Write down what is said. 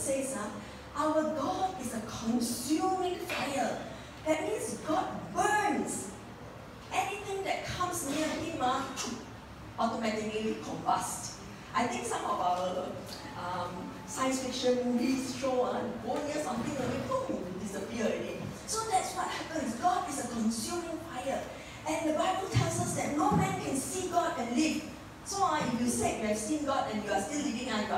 says, uh, our God is a consuming fire. That means God burns. Anything that comes near Him uh, automatically combust. I think some of our um, science fiction movies show uh, go near something and boom, disappear already. So that's what happens. God is a consuming fire. And the Bible tells us that no man can see God and live. So uh, if you say you have seen God and you are still living, uh, you